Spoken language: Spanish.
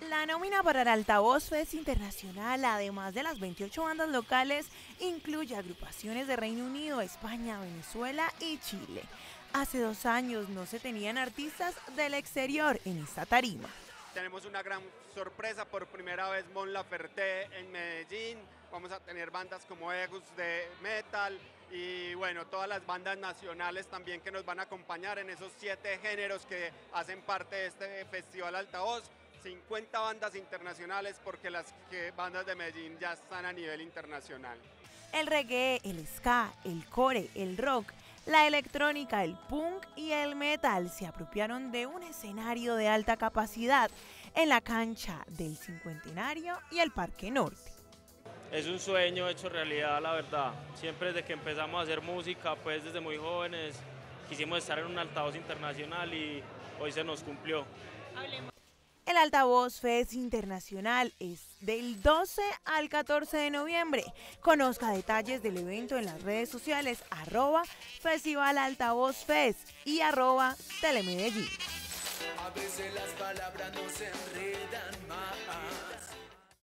La nómina para el Altavoz Fest Internacional, además de las 28 bandas locales, incluye agrupaciones de Reino Unido, España, Venezuela y Chile. Hace dos años no se tenían artistas del exterior en esta tarima. Tenemos una gran sorpresa, por primera vez Mon Laferte en Medellín, vamos a tener bandas como Egus de Metal y bueno, todas las bandas nacionales también que nos van a acompañar en esos siete géneros que hacen parte de este Festival Altavoz. 50 bandas internacionales porque las bandas de Medellín ya están a nivel internacional. El reggae, el ska, el core, el rock, la electrónica, el punk y el metal se apropiaron de un escenario de alta capacidad en la cancha del Cincuentenario y el Parque Norte. Es un sueño hecho realidad, la verdad. Siempre desde que empezamos a hacer música, pues desde muy jóvenes, quisimos estar en un altavoz internacional y hoy se nos cumplió. El Altavoz Fest Internacional es del 12 al 14 de noviembre. Conozca detalles del evento en las redes sociales arroba Festival Altavoz Fest y arroba Telemedellín. A veces las palabras enredan más.